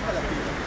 para ti.